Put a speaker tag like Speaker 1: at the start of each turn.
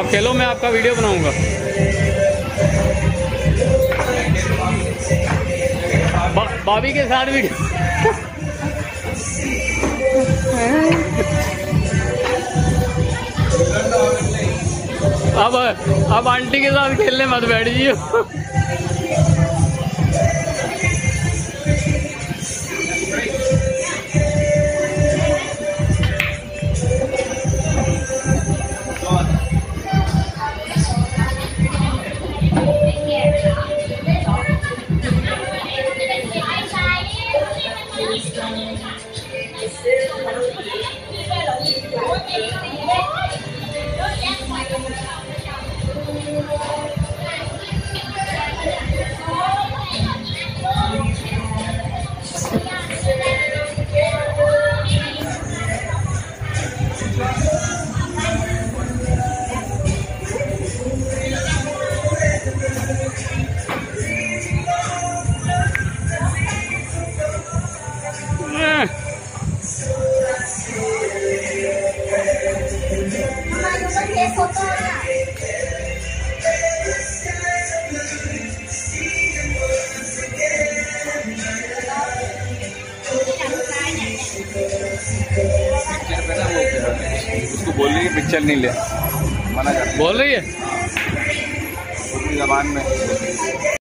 Speaker 1: आप खेलो, मैं आपका वीडियो बनाऊँगा। भाभी के साथ वीडियो। अब अब आंटी के साथ खेलने मत बैठ जियो।
Speaker 2: पिक्चर नहीं ले। मना कर
Speaker 1: बोल रही है?
Speaker 2: जबान में।